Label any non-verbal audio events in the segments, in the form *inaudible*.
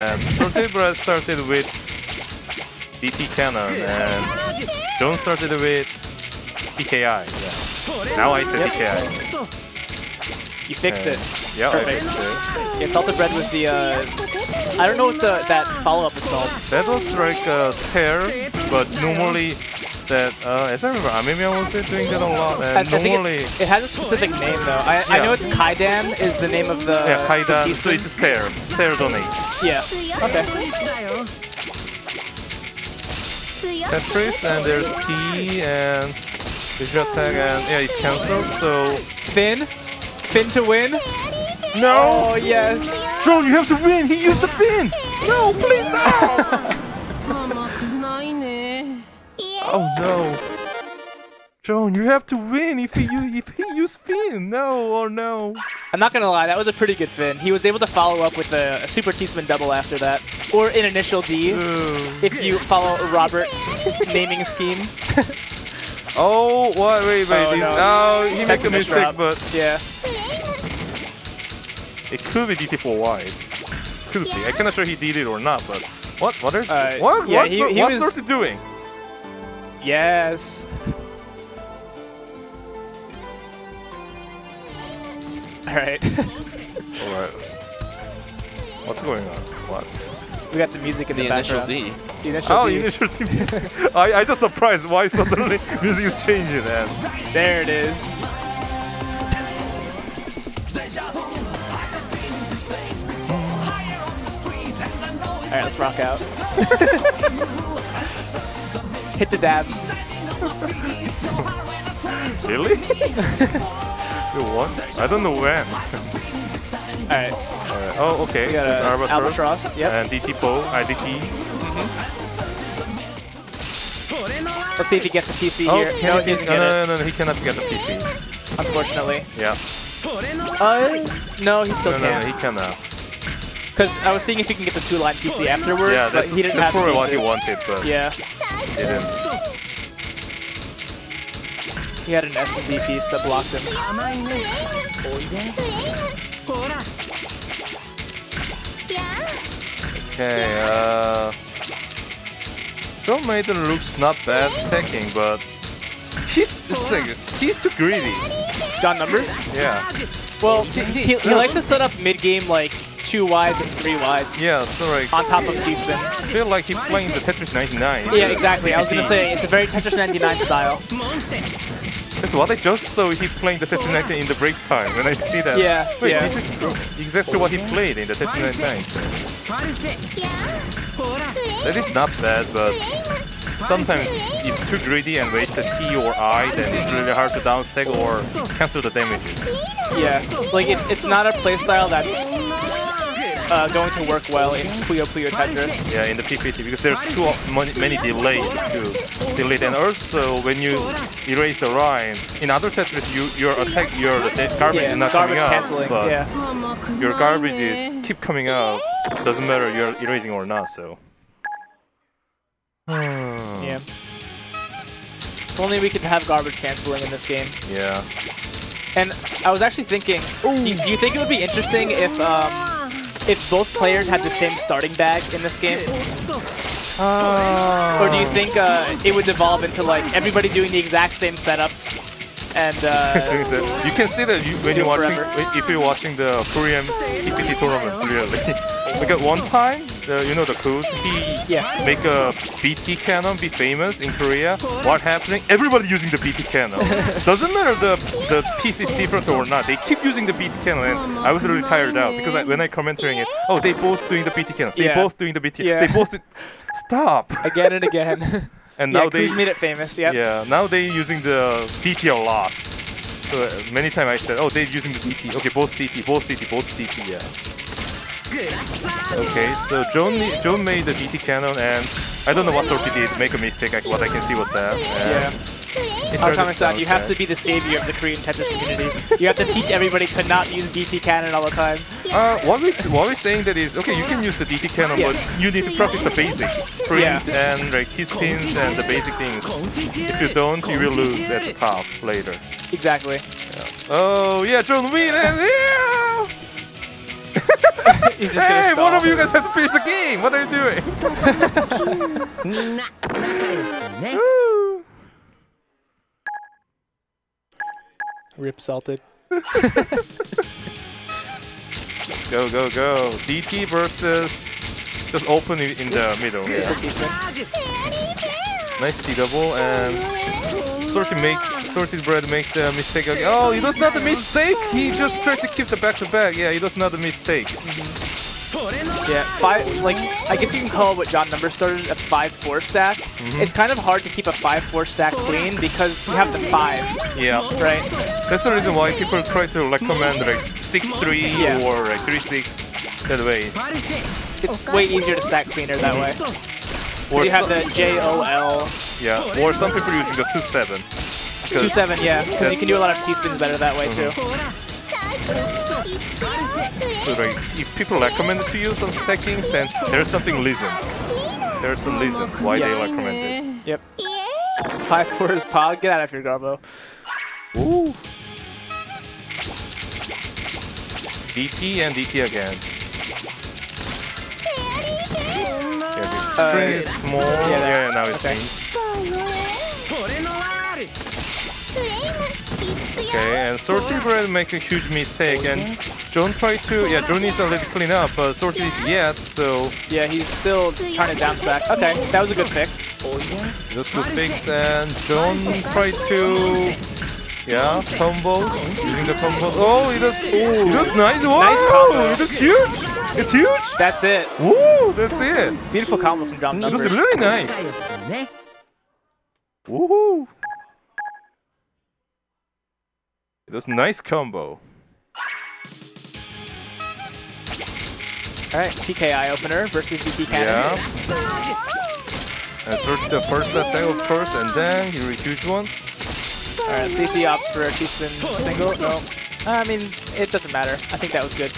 And Salted Bread started with DT Cannon, and John started with PKI. Yeah. Now I said Yep. DKI. You fixed it. Yeah, I Perfect. fixed it. Yeah, salted bread with the, uh, I don't know what the that follow-up is called. That was like a stare, but normally that, uh, as I remember, Amemiya was doing that a lot, I, I normally, it, it has a specific name though. I, I know it's Kaidan is the name of the yeah, the Kaidan, so it's a stare, stare donate. Yeah. Okay. Tetris, and there's P, and visual attack, and yeah, it's cancelled, so... Fin. Fin to win. No! Oh yes. John, you have to win! He used the fin! No, please no! *laughs* Oh no. Joan, you have to win if he if he used Fin. No, oh no. I'm not gonna lie, that was a pretty good fin. He was able to follow up with a, a Super T-spin double after that, or an initial D, oh. if you follow Robert's naming scheme. *laughs* oh, what? Wait, wait. Oh, no. oh he makes a mistake, but yeah. It could be DT4 wide. Could be. I'm not sure he did it or not, but what? What? Are, uh, what? Yeah, what? He, so, he what's was... doing? Yes. All right. *laughs* All right. What's going on? What? we got the music in the, The initial background. D. The initial Oh, D. initial team music. I I just surprised why suddenly *laughs* music is changing and. There it is. All right, let's rock out. *laughs* Hit the dabs. *laughs* Really? you what? I don't know when. *laughs* Alright. Oh, okay. There's a Albatross. albatross. Yep. And DT Po, IDT. Let's see if he gets the PC Oh, here. No, he- no, no, no, no, he cannot get the PC. unfortunately. Yeah. Uh, no, he still No, no, no, can't. he cannot. Because I was seeing if he can get the two-line PC afterwards, Yeah, but that's, he didn't that's have the probably what he wanted, but Yeah, hit him. He had an SZ piece that blocked him. Okay, uh... Stone Maiden looks not bad stacking, but... He's, he's too greedy. John Numbers? Yeah. Well, he, he, he likes to set up mid-game, like, two wides and three wides. Yeah, sorry. On top of T-spins. I feel like he's playing the Tetris 99. Yeah, exactly. I was going to say, it's a very Tetris 99 style. That's what I just saw he playing the Tetris 99 in the break time, when I see that. Yeah, Wait, yeah. this is exactly what he played in the Tetris 99. So. That is not bad, but sometimes if too greedy and waste a T or I, then it's really hard to downstack or cancel the damages. Yeah, like it's it's not a playstyle that's uh, going to work well in Puyo Puyo Tetris. Yeah, in the PPT, because there's too many delays to delete. And also, when you erase the rhyme, in other Tetris, you, your attack, your garbage yeah, is not garbage coming canceling, but yeah. Your garbage is keep coming up. Doesn't matter you're erasing or not, so. *sighs* yeah. If only we could have garbage canceling in this game. Yeah. And I was actually thinking, do you, do you think it would be interesting if um, if both players had the same starting bag in this game? Or do you think uh, it would devolve into like everybody doing the exact same setups and uh, *laughs* you can see that you, when you're watching, forever. if you're watching the Korean PPT tournaments, *laughs* really. Like at one time, the, you know the Kuz, he Yeah. make a BT cannon be famous in Korea. What happening? Everybody using the BT cannon. *laughs* Doesn't matter the the piece is different or not. They keep using the BT cannon, and I was really tired out because I, when I commenting it, oh they both doing the BT cannon. They Yeah. both doing the BT. Yeah. They both. Stop. *laughs* again and again? *laughs* And yeah, now they made it famous. Yep. yeah, now they using the DT a lot. So uh, many times I said, oh, they're using the DT. Okay, both DT, both DT, both DT. Yeah. Okay, so John John made the DT cannon, and I don't know what sort he did. Make a mistake. Like, what I can see was that. Yeah. it How turned come it it's not? You have to be the savior of the Korean Tetris community. You have to teach everybody to not use DT cannon all the time. Uh, what we what we're saying that is okay. You can use the DT cannon, Yeah. but you need to practice the basics, sprint Yeah. and like T spins and the basic things. If you don't, you will lose at the top later. Exactly. Oh yeah, John win and yeah. *laughs* He's just hey, one of you guys have to finish the game. What are you doing? *laughs* Rip salted. Let's go, go, go. DT versus just open it in the middle. Yeah. Nice T double and sort of make sorted bread make the mistake again. Oh, it was not a mistake. He just tried to keep the back to back. Yeah, it was not a mistake. Yeah, five. Like I guess you can call what John Number started a five-four stack. Mm-hmm. It's kind of hard to keep a five-four stack clean because you have the five, Yeah, right? that's the reason why people try to recommend like six three Yeah. or like three six. That way. It's way easier to stack cleaner that way. Or You have some- the J O L yeah, or some people using the two seven. Two seven, yeah, because you can do a lot of T spins better that way too. Like, if people recommend it to you some stackings, then there's something reason. There's some reason why Yes. they recommend it. Yep. Five four is Pog. Get out of here, Garbo. Ooh. DT and DT again. Yeah, the Uh, string is small. yeah, Yeah, yeah, now it's okay. Okay, and Sorty Bread make a huge mistake, and John tried to, yeah, John needs a little clean up, but Sorty is yet, so Yeah, he's still trying to down sack. Okay, that was a good fix. just good fix, and John tried to, yeah, combos, using the combos. Oh, it was, it was nice, wow, Nice combo. it was huge, it's huge, That's it. woo, that's it. Beautiful combo from John It was Numbers. really nice. ね Woohoo! It was a nice combo. Alright, TKI opener versus DT Cannon. Yeah. Assert the first attack, of course, and then you huge one. Alright, see if opts for a T-spin single. No. Uh, I mean, it doesn't matter. I think that was good.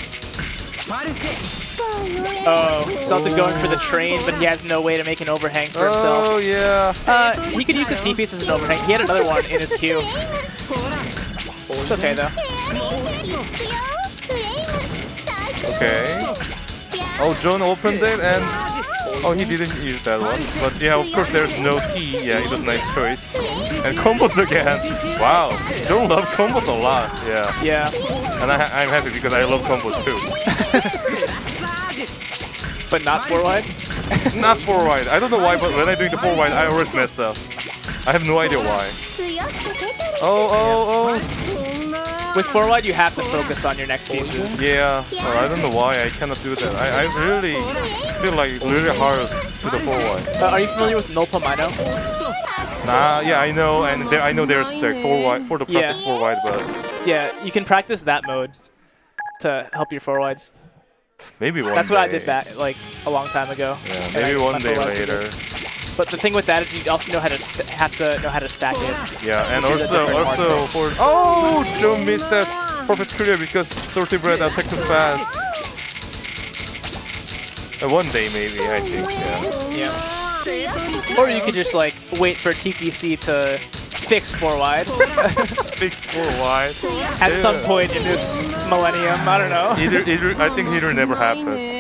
Oh, something going for the train, but he has no way to make an overhang for himself. Oh, yeah. Uh, he could use the T-piece as an overhang. He had another one in his queue. It's okay though. Okay. Oh, John opened it and oh, he didn't use that one. But yeah, of course, there's no T. Yeah, it was a nice choice. And combos again. Wow, John loves combos a lot. Yeah, Yeah, and I, I'm happy because I love combos too. *laughs* but not four wide. Not four wide. I don't know why, but when I do the four wide, I always mess up. I have no idea why. Oh, oh, oh. With four wide, you have to focus on your next pieces. Yeah, well, I don't know why I cannot do that. I, I really feel like it's really hard to the four wide. Uh, are you familiar with NullpoMino? Nah, yeah, I know, and there, I know there's like four wide for the Yeah. practice four wide, but Yeah, you can practice that mode to help your four wides. maybe one. That's what I did back like a long time ago. Yeah, maybe I- one day four wides later. Did. But the thing with that is you also know how to st- have to know how to stack it. Yeah, and Which is a also also for oh, Joe missed that perfect clear because Sorty Bread attacked too fast. Uh, one day maybe, I think. Yeah. Yeah. Or you could just like wait for TTC to fix four wide *laughs* Fix four wide. at some point in this millennium. I don't know. Either, either, I think either never happened.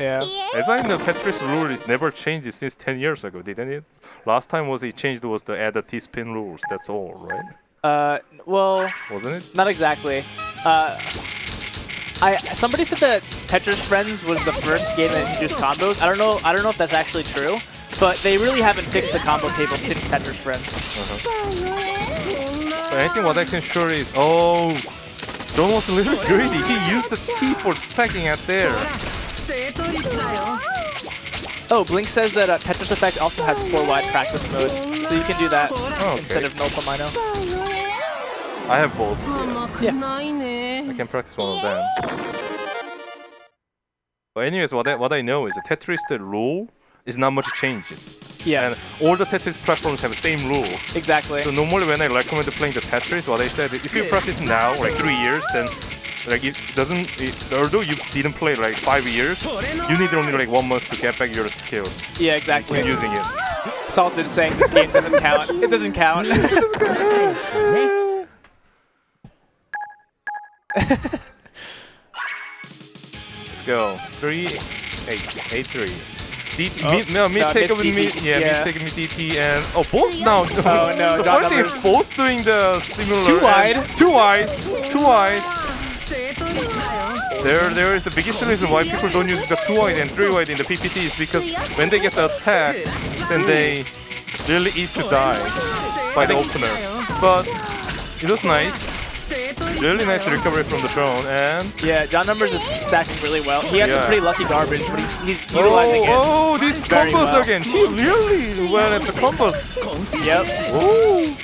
Yeah. As I know, Tetris rule is never changed since 10 years ago, didn't it? Last time was it changed was the add the T-spin rules. That's all, right? Uh, well, Wasn't it? not exactly. Uh, I somebody said that Tetris Friends was the first game that introduced combos. I don't know. I don't know if that's actually true, but they really haven't fixed the combo table since Tetris Friends. But I think what I can show is oh, Don was a little greedy. He used the T for stacking at there. Oh, Blink says that uh, Tetris Effect also has 4-wide practice mode, so you can do that oh, okay. instead of NullpoMino. I have both. Yeah. yeah. I can practice one of them. But anyways, what I, what I know is the Tetris the rule is not much changing. Yeah. And all the Tetris platforms have the same rule. Exactly. So normally when I recommend playing the Tetris, what I said is if you practice now, like three years, then like it doesn't. It, although you didn't play like five years, you need only like one month to get back your skills Yeah, exactly. when exactly. using it. Salted saying this game doesn't count. It doesn't count. *laughs* *laughs* Let's go. Three, eight, eight, three. D Oh, mi no, mistake miss with me. Yeah, yeah. mistake with DT and oh, both now. Oh, no, *laughs* the John funny thing is both doing the similar. Too wide. Too wide. Too wide. There, there is the biggest reason why people don't use the two wide and three wide in the PPT is because when they get the attack, then they really easy to die by the opener. But it was nice. Really nice recovery from the drone and Yeah, John Numbers is stacking really well. He has Yeah. some pretty lucky garbage, but he's, he's oh, utilizing oh, it. oh, these very combos well. again. He really went at the combos. Yep. Ooh.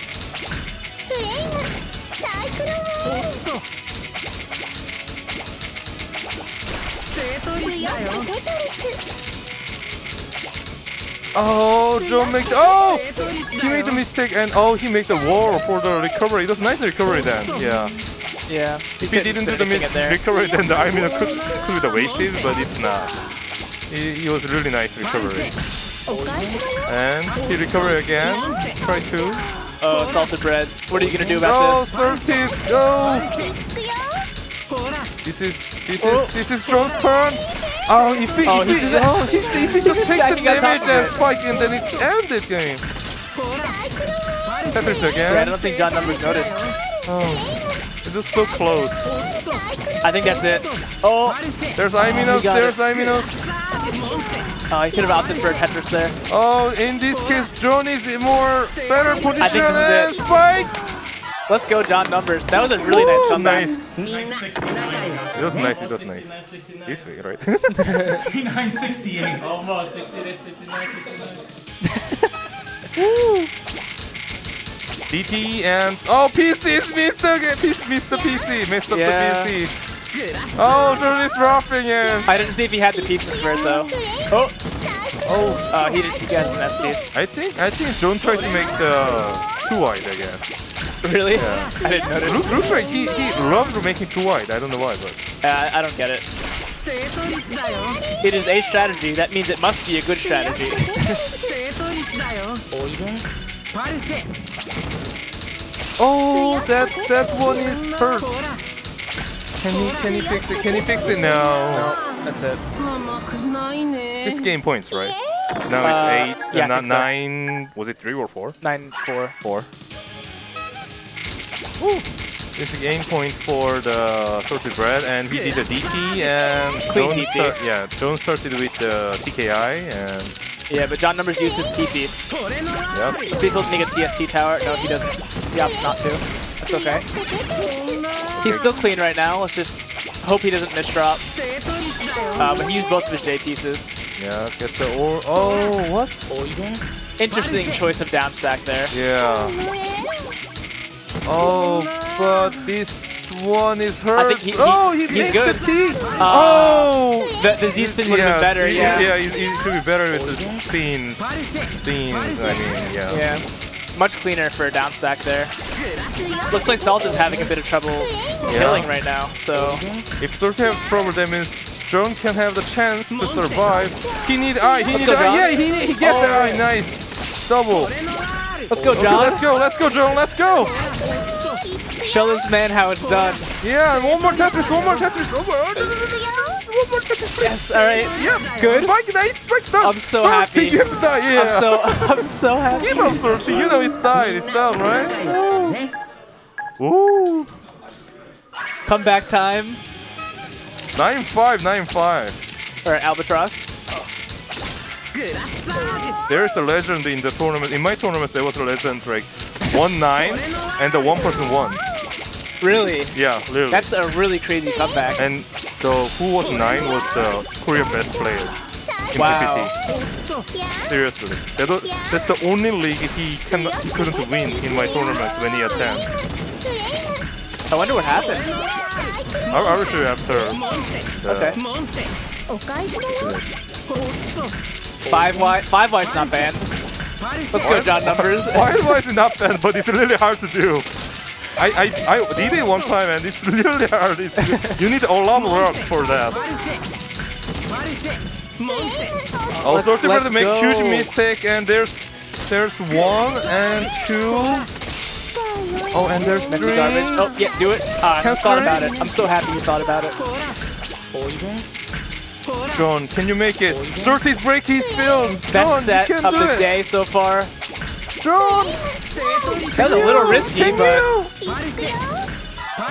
Oh, Joe make oh he made the mistake and oh he made the wall for the recovery. It was nice recovery then. Yeah. Yeah. If he didn't do the mistake recovery, then the Armina could could have wasted, but it's not. It, it was really nice recovery. And he recovered again. Try to. Oh, salted bread. What are you gonna do about oh, this? serve salted. Go. This is this oh. is this is John's turn. Oh, if he, oh, if, he, oh, he, if he just take the damage and spike him, then it's ended game. Tetris again. Yeah, I don't think John Numbers noticed. Oh, it was so close. I think that's it. Oh, there's Iminos, oh, there's. Iminos. Oh, he could have opted for a Tetris there. Oh, in this case, drone is more better position. I think this is it. Spike! Let's go, John Numbers. That was a really Ooh, nice comeback. Nice. nice It was nice, it was nice. This way, right? 69, 68. *laughs* Almost. 68, 69, 69. Woo! DT and... Oh, pieces, Mr. Mr. PC. Mr. Yeah. The PC. Oh, Jordy's dropping. I didn't see if he had the pieces for it, though. Oh! Oh, uh, he, he has an piece. I think I think John tried to make the too wide again. *laughs* Really? Yeah. I didn't notice. Luke, Luke's right. He he loved making too wide. I don't know why, but uh, I don't get it. It is a strategy. That means it must be a good strategy. *laughs* oh, that that one is hurt. Can he can he fix it? Can he fix it now? No. That's it. This game points, right? No, it's uh, eight, yeah, not nine. So. Was it three or four? Nine, four. Four. Woo. This is game point for the salted bread, and he did a DT and Clean Jones DT. Yeah, Jones started with the uh, TKI and. Yeah, but John Numbers uses his TPs. Yep. Let's see if he can get TST tower. No, he doesn't. He opts not to. That's okay. He's still clean right now. Let's just hope he doesn't miss drop. Uh, but he used both of his J pieces. Yeah, get the or oh what? Interesting choice of down stack there. Yeah. Oh, but this one is hurt. I think he, he, oh, he he's good. The uh, oh, the, the Z spin would have yeah, been better. Yeah, yeah, he, should be better with the spins. Spins, I mean, yeah. Yeah, much cleaner for a down stack there. Looks like Salt is having a bit of trouble yeah. killing right now. So if Zerk have trouble, that means John can have the chance to survive. He need eye, he Let's need go, eye. Ah, yeah, he, need, he get the Oh. Ah, eye. Nice. Double. let's go, Okay, John. let's go, let's go, John, let's go. Show this man how it's done. Yeah, one more Tetris, one more Tetris. Oh, one more, one more Tetris, please. Yes, all right. Yeah, Good. Spike, nice, Spike done. I'm so Sork, happy. You have to die, yeah. I'm so *laughs* I'm so happy. Give up, Sork. You know it's died. It's done, right? ね Ooh. Comeback time. 9-5, 9-5. All right, Albatross. There's a legend in the tournament. In my tournaments, there was a legend like 1-9 and the one person won. Really? Yeah, literally. That's a really crazy comeback. and the who was 9 was the Korean best player in Wow. PPT. Seriously. That's the only league he, can, he couldn't win in my tournaments when he attended. I wonder what happened. I, I was here after. Uh, okay. Five Y. Five Y's not bad. Let's go, John Numbers. *laughs* Five Y's not bad, but it's really hard to do. I, I, I did it one time and it's *laughs* really hard. It's, you need a lot of work for that. Also, let's, let's make go. huge mistake and there's there's one and two Oh, and there's Messy green. garbage. Oh, yeah, do it. Uh, I thought about it. I'm so happy you thought about it. John, can you make it? Sorties breakies film! Best John, set of the it. day so far. John! That was a little risky, can but...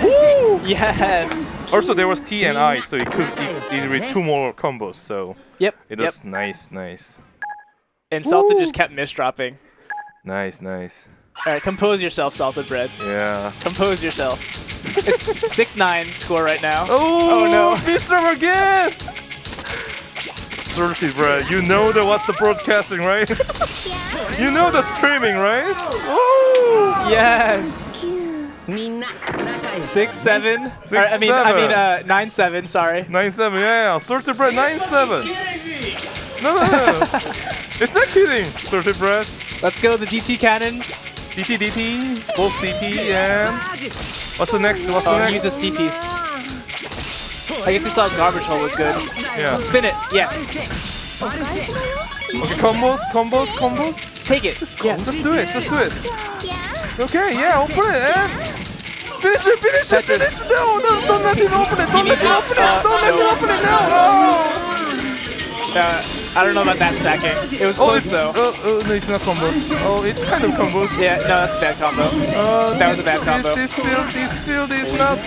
Woo! *laughs* Yes! Also, there was T and I, so it could eat with two more combos, so... Yep, It was yep. nice, nice. And Salta just kept misdropping. Nice, nice. All right, compose yourself, salted bread. Yeah. Compose yourself. it's six nine score right now. Oh, oh no, Mr. again. Salty bread. You know that what's the broadcasting, right? *laughs* you know the streaming, right? Oh. Yes. Six seven. Six, I mean, seven. I mean, uh, nine seven. Sorry. Nine seven. Yeah, yeah. Sorted bread. Nine seven. No, no, no. *laughs* it's not kidding. Sorted bread. Let's go. The DT cannons. DP, DP, both DP, and... What's the next, what's the oh, next? he uses TPs. I guess he saw Garbage Hole was good. Yeah. Spin it, yes. Okay, combos, combos, combos. Take it, yes. Just do it, just do it. Okay, yeah, open it, and... Finish it, finish it, finish it! No, no, don't let him open it, don't let him open it, uh, don't let him open it, no! Oh. I don't know about that stacking. It was Oh, oh close though. oh, oh, no, it's not combos. Oh, it's kind of combos. Yeah. No, that's a bad combo. Uh, That was a bad combo. This field, this field is not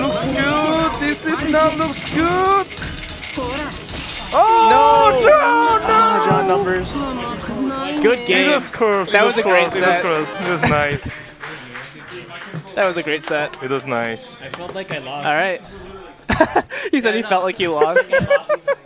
looks good. This is not looks good. Oh no, John! Ah, draw numbers. Good game. It game. was close. That it was a great close, It set. was close. It was nice. *laughs* That was a great set. It was nice. I felt like I lost. All right. *laughs* he said he felt like he lost. *laughs*